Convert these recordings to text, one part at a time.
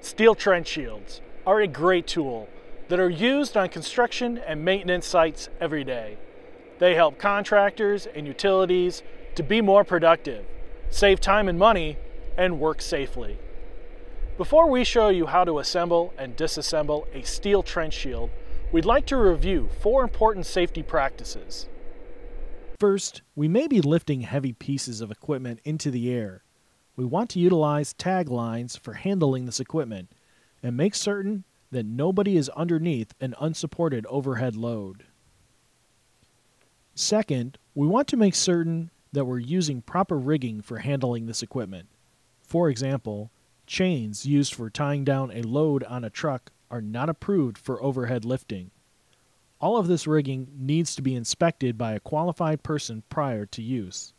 Steel trench shields are a great tool that are used on construction and maintenance sites every day. They help contractors and utilities to be more productive, save time and money, and work safely. Before we show you how to assemble and disassemble a steel trench shield, we'd like to review four important safety practices. First, we may be lifting heavy pieces of equipment into the air. We want to utilize tag lines for handling this equipment and make certain that nobody is underneath an unsupported overhead load. Second, we want to make certain that we're using proper rigging for handling this equipment. For example, chains used for tying down a load on a truck are not approved for overhead lifting. All of this rigging needs to be inspected by a qualified person prior to use.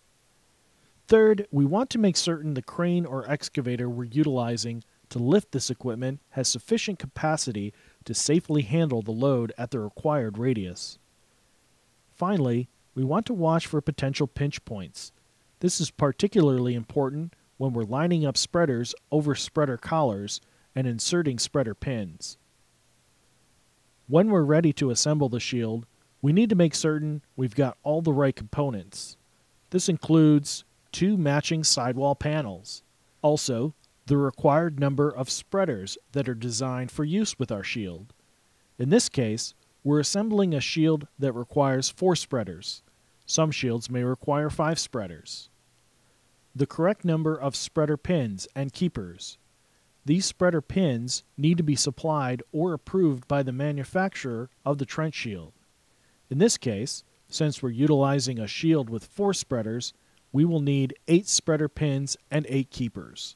Third, we want to make certain the crane or excavator we're utilizing to lift this equipment has sufficient capacity to safely handle the load at the required radius. Finally, we want to watch for potential pinch points. This is particularly important when we're lining up spreaders over spreader collars and inserting spreader pins. When we're ready to assemble the shield, we need to make certain we've got all the right components. This includes two matching sidewall panels. Also, the required number of spreaders that are designed for use with our shield. In this case, we're assembling a shield that requires four spreaders. Some shields may require five spreaders. The correct number of spreader pins and keepers. These spreader pins need to be supplied or approved by the manufacturer of the trench shield. In this case, since we're utilizing a shield with four spreaders, we will need eight spreader pins and eight keepers.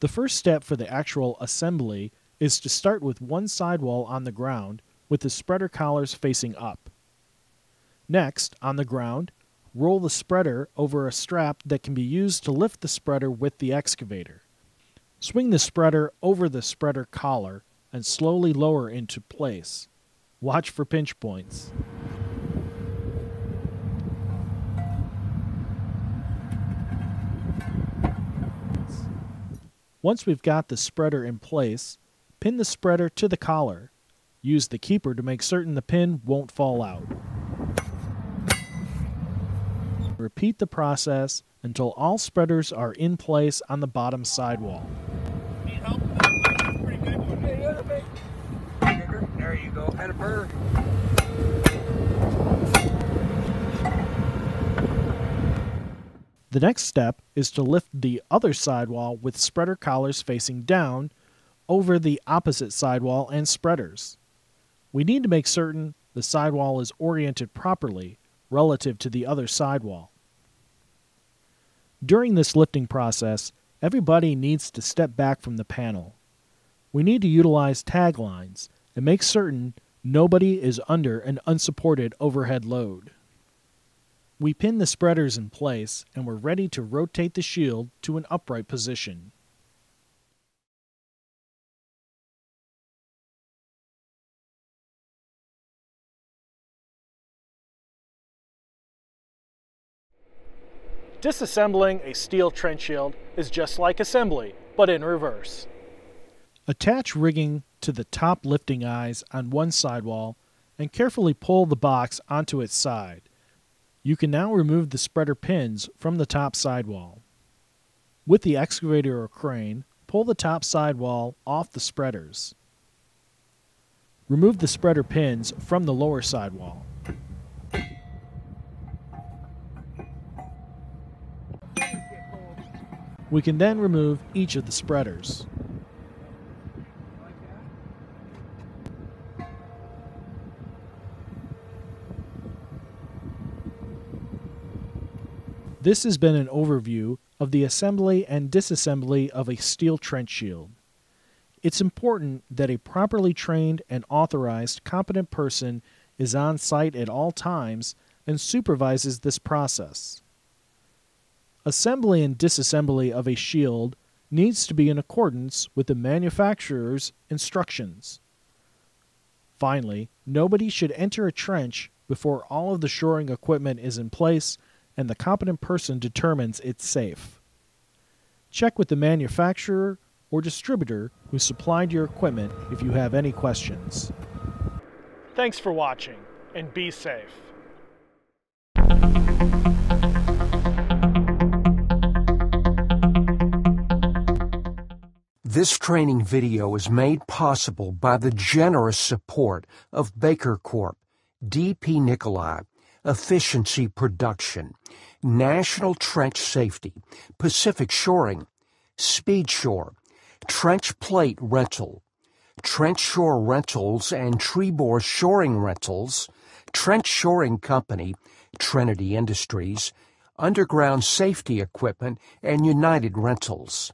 The first step for the actual assembly is to start with one sidewall on the ground with the spreader collars facing up. Next, on the ground, roll the spreader over a strap that can be used to lift the spreader with the excavator. Swing the spreader over the spreader collar and slowly lower into place. Watch for pinch points. Once we've got the spreader in place, pin the spreader to the collar. Use the keeper to make certain the pin won't fall out. Repeat the process until all spreaders are in place on the bottom sidewall. There you go. Had a burr. The next step is to lift the other sidewall with spreader collars facing down over the opposite sidewall and spreaders. We need to make certain the sidewall is oriented properly relative to the other sidewall. During this lifting process, everybody needs to step back from the panel. We need to utilize tag lines and make certain nobody is under an unsupported overhead load. We pin the spreaders in place and we're ready to rotate the shield to an upright position. Disassembling a steel trench shield is just like assembly, but in reverse. Attach rigging to the top lifting eyes on one sidewall and carefully pull the box onto its side. You can now remove the spreader pins from the top sidewall. With the excavator or crane, pull the top sidewall off the spreaders. Remove the spreader pins from the lower sidewall. We can then remove each of the spreaders. This has been an overview of the assembly and disassembly of a steel trench shield. It's important that a properly trained and authorized competent person is on site at all times and supervises this process. Assembly and disassembly of a shield needs to be in accordance with the manufacturer's instructions. Finally, nobody should enter a trench before all of the shoring equipment is in place and the competent person determines it's safe. Check with the manufacturer or distributor who supplied your equipment if you have any questions. Thanks for watching, and be safe. This training video is made possible by the generous support of Baker Corp, DP Nikolai, Efficiency Production, National Trench Safety, Pacific Shoring, Speed Shore, Trench Plate Rental, Trench Shore Rentals and Trebor Shoring Rentals, Trench Shoring Company, Trinity Industries, Underground Safety Equipment, and United Rentals.